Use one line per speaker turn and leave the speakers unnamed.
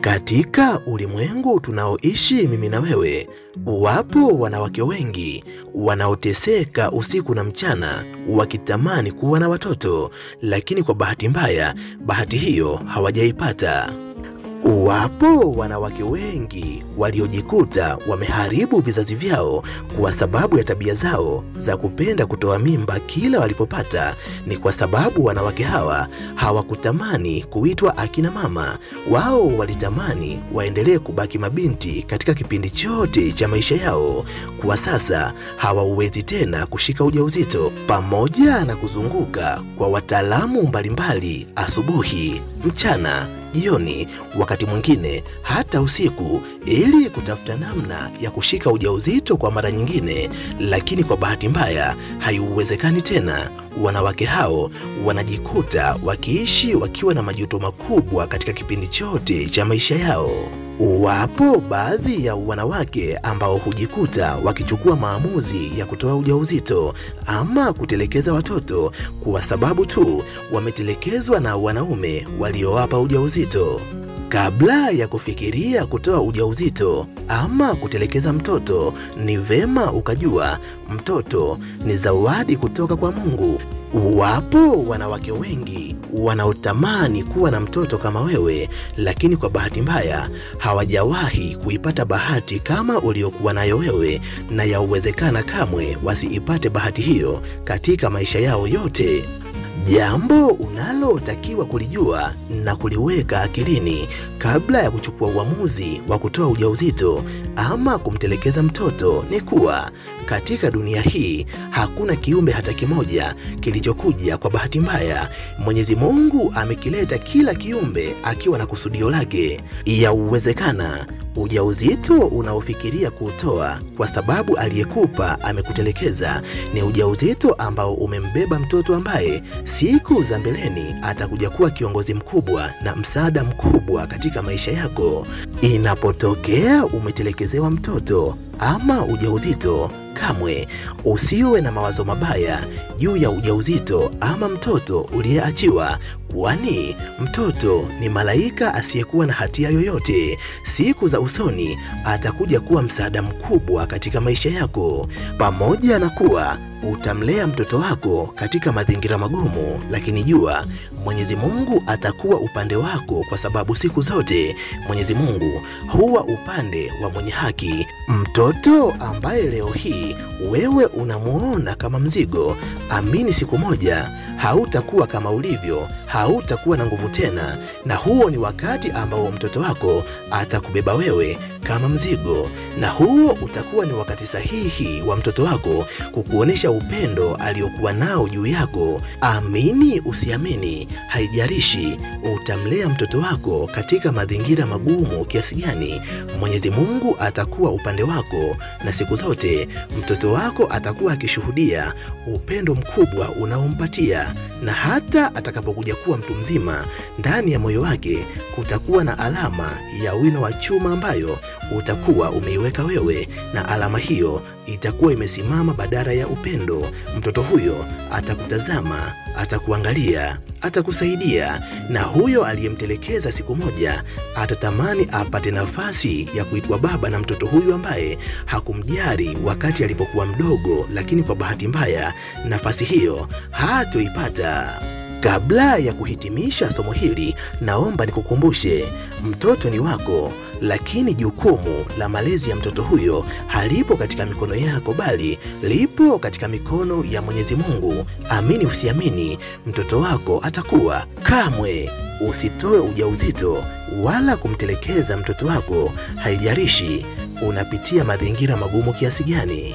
Katika ulimwengu tunaoishi mimi na wewe, wapo wanawake wengi wanaoteseka usiku na mchana wakitamani kuwa na watoto, lakini kwa bahati mbaya, bahati hiyo hawajaipata. Wapo wanawake wengi waliojikuta wameharibu vizazi vyao kwa sababu ya tabia zao za kupenda kutoa mimba kila walipopata. Ni kwa sababu wanawake hawa hawakutamani kuitwa akina mama. Wao walitamani waendelee kubaki mabinti katika kipindi chote cha maisha yao. Kwa sasa hawauwezi tena kushika ujauzito, pamoja na kuzunguka kwa wataalamu mbalimbali asubuhi, mchana jioni, wakati mwingine hata usiku, ili kutafuta namna ya kushika ujauzito kwa mara nyingine, lakini kwa bahati mbaya haiuwezekani tena. Wanawake hao wanajikuta wakiishi wakiwa na majuto makubwa katika kipindi chote cha maisha yao. Wapo baadhi ya wanawake ambao hujikuta wakichukua maamuzi ya kutoa ujauzito ama kutelekeza watoto kwa sababu tu wametelekezwa na wanaume waliowapa ujauzito. Kabla ya kufikiria kutoa ujauzito ama kutelekeza mtoto, ni vema ukajua mtoto ni zawadi kutoka kwa Mungu. Wapo wanawake wengi wanaotamani kuwa na mtoto kama wewe, lakini kwa bahati mbaya hawajawahi kuipata bahati kama uliokuwa nayo wewe, na yauwezekana kamwe wasiipate bahati hiyo katika maisha yao yote. Jambo unalotakiwa kulijua na kuliweka akilini kabla ya kuchukua uamuzi wa kutoa ujauzito ama kumtelekeza mtoto ni kuwa katika dunia hii hakuna kiumbe hata kimoja kilichokuja kwa bahati mbaya. Mwenyezi Mungu amekileta kila kiumbe akiwa na kusudio lake. Yauwezekana ujauzito unaofikiria kuutoa kwa sababu aliyekupa amekutelekeza ni ujauzito ambao umembeba mtoto ambaye siku za mbeleni atakuja kuwa kiongozi mkubwa na msaada mkubwa katika maisha yako. Inapotokea umetelekezewa mtoto ama ujauzito, kamwe usiwe na mawazo mabaya juu ya ujauzito ama mtoto uliyeachiwa, kwani mtoto ni malaika asiyekuwa na hatia yoyote. Siku za usoni atakuja kuwa msaada mkubwa katika maisha yako, pamoja na kuwa utamlea mtoto wako katika mazingira magumu, lakini jua Mwenyezi Mungu atakuwa upande wako, kwa sababu siku zote. Mwenyezi Mungu huwa upande wa mwenye haki. Mtoto ambaye leo hii wewe unamuona kama mzigo, amini siku moja hautakuwa kama ulivyo, hautakuwa na nguvu tena, na huo ni wakati ambao mtoto wako atakubeba wewe kama mzigo, na huo utakuwa ni wakati sahihi wa mtoto wako kukuonesha upendo aliokuwa nao juu yako. Amini usiamini, haijalishi utamlea mtoto wako katika mazingira magumu kiasi gani, Mwenyezi Mungu atakuwa upande wako, na siku zote mtoto wako atakuwa akishuhudia upendo mkubwa unaompatia, na hata atakapokuja kuwa mtu mzima, ndani ya moyo wake kutakuwa na alama ya wino wa chuma ambayo utakuwa umeiweka wewe, na alama hiyo itakuwa imesimama badala ya upendo. Mtoto huyo atakutazama, atakuangalia, atakusaidia, na huyo aliyemtelekeza siku moja atatamani apate nafasi ya kuitwa baba na mtoto huyu ambaye hakumjali wakati alipokuwa mdogo, lakini kwa bahati mbaya nafasi hiyo hatoipata. Kabla ya kuhitimisha somo hili, naomba nikukumbushe, mtoto ni wako, lakini jukumu la malezi ya mtoto huyo halipo katika mikono yako, bali lipo katika mikono ya Mwenyezi Mungu. Amini usiamini, mtoto wako atakuwa. Kamwe usitoe ujauzito wala kumtelekeza mtoto wako, haijalishi unapitia mazingira magumu kiasi gani.